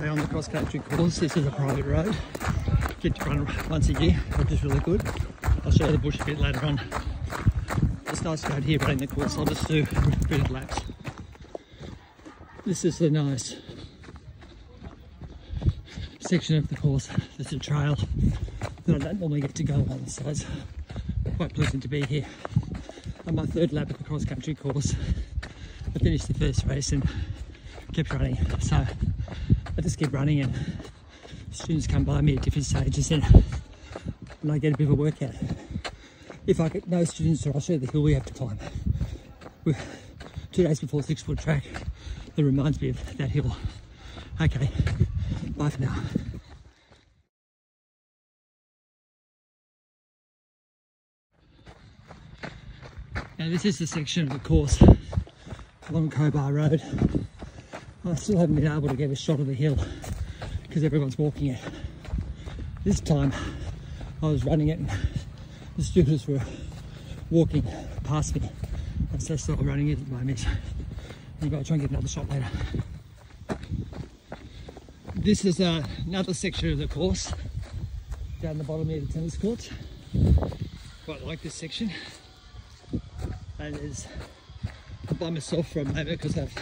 On the cross country course, this is a private road. Get to run once a year, which is really good. I'll show you the bush a bit later on. It's nice road here running the course. I'll just do a bit of laps. This is the nice section of the course. There's a trail that I don't normally get to go on, so it's quite pleasant to be here. On my third lap of the cross country course, I finished the first race and kept running. So I just keep running and students come by me at different stages and, and I get a bit of a workout. If I get no students, I'll show you the hill we have to climb. We're two days before six foot track that reminds me of that hill. Okay, bye for now. Now this is the section of the course along Cobah Road. I still haven't been able to get a shot of the hill because everyone's walking it. This time I was running it and the students were walking past me. And so still running it at the moment. I've got to try and get another shot later. This is uh, another section of the course down the bottom of the tennis court. Quite like this section. And there's I'm by myself for a moment because I've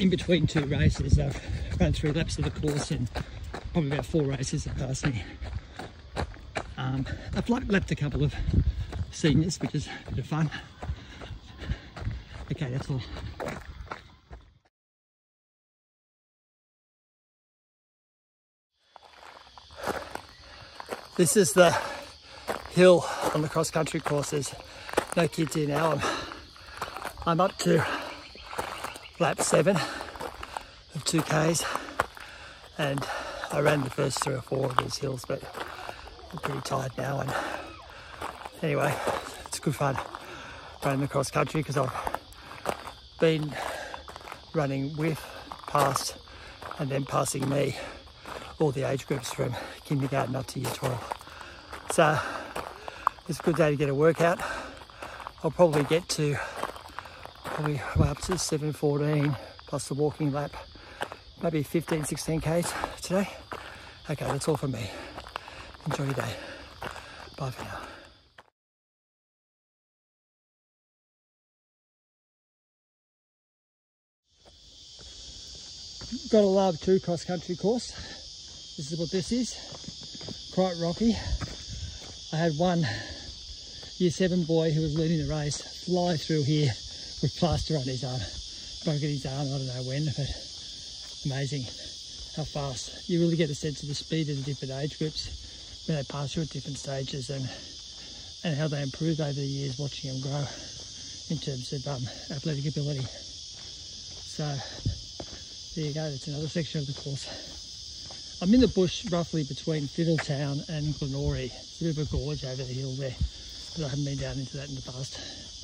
in between two races I've run three laps of the course and probably about four races have passed me. Um, I've lapped a couple of seniors which is a bit of fun. Okay, that's all. This is the hill on the cross country courses. No kids here now. I'm, I'm up to lap seven of 2Ks and I ran the first three or four of these hills but I'm pretty tired now. And anyway it's good fun running the cross country because I've been running with, past and then passing me all the age groups from kindergarten up to year 12 so it's a good day to get a workout. I'll probably get to probably up to 7.14 plus the walking lap, maybe 15, 16 Ks today. Okay, that's all from me. Enjoy your day. Bye for now. Got a love two cross country course. This is what this is. Quite rocky. I had one year seven boy who was leading the race fly through here with plaster on his arm. Broken his arm, I don't know when, but amazing how fast. You really get a sense of the speed of the different age groups when they pass through at different stages and and how they improve over the years watching them grow in terms of um, athletic ability. So there you go, that's another section of the course. I'm in the bush roughly between Fiddletown and Glenorie. It's a bit of a gorge over the hill there, but I haven't been down into that in the past.